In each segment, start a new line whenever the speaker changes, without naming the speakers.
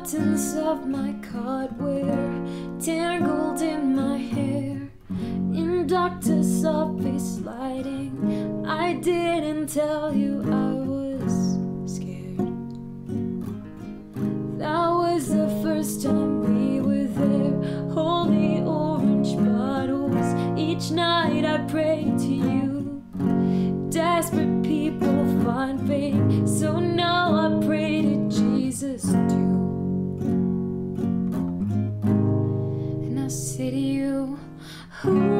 buttons of my card were tangled in my hair. In doctor's office lighting, I didn't tell you I was scared. That was the first time. city you. Who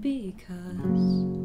because